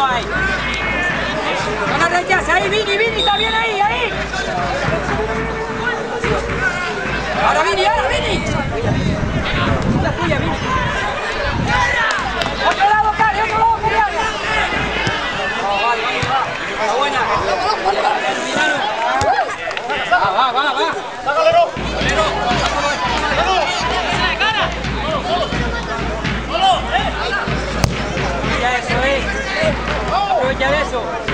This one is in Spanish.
no hay. No la rechace, ahí Vini, Vini, está bien ahí, ahí. Ahora Vini, ahora Vini. La tuya, Vini. Otro lado, Cari, otro lado, Cari. Oh, vale, vale, va. Está buena. Va, va, va, va. Mira limpiar eso.